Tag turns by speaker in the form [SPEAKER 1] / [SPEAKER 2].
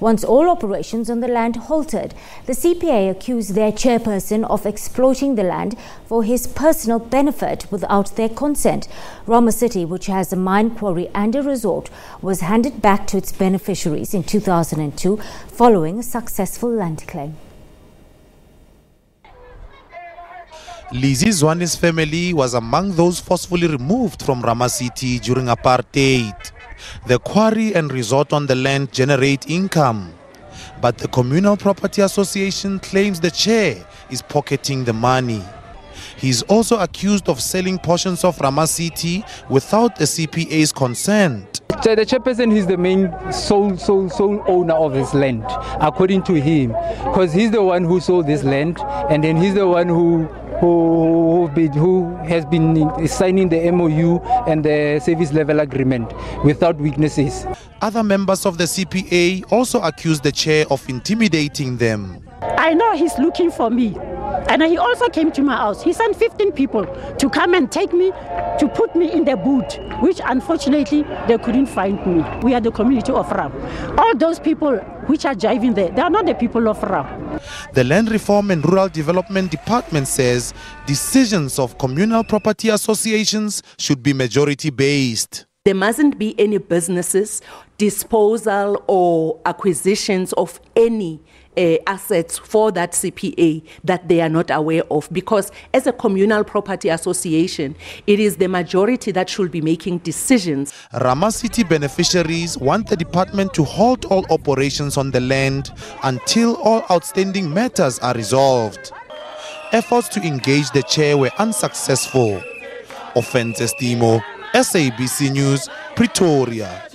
[SPEAKER 1] once all operations on the land halted. The CPA accused their chairperson of exploiting the land for his personal benefit without their consent. Rama City, which has a mine quarry and a resort, was handed back to its beneficiaries in 2002 following a successful land claim.
[SPEAKER 2] Lizzie Zwane's family was among those forcefully removed from Rama City during apartheid. The quarry and resort on the land generate income. But the Communal Property Association claims the chair is pocketing the money. He is also accused of selling portions of Rama City without the CPA's consent.
[SPEAKER 3] The chairperson is the main sole, sole, sole owner of this land, according to him, because he's the one who sold this land, and then he's the one who who, who has been signing the MOU and the service level agreement without witnesses.
[SPEAKER 2] Other members of the CPA also accused the chair of intimidating them.
[SPEAKER 4] I know he's looking for me. And he also came to my house. He sent 15 people to come and take me, to put me in the boot, which unfortunately they couldn't find me. We are the community of Ram. All those people which are driving there, they are not the people of Ram.
[SPEAKER 2] The Land Reform and Rural Development Department says decisions of communal property associations should be majority based.
[SPEAKER 5] There mustn't be any businesses, disposal or acquisitions of any uh, assets for that CPA that they are not aware of. Because as a communal property association, it is the majority that should be making decisions.
[SPEAKER 2] Rama City beneficiaries want the department to halt all operations on the land until all outstanding matters are resolved. Efforts to engage the chair were unsuccessful. Ofentse Estimo, SABC News, Pretoria.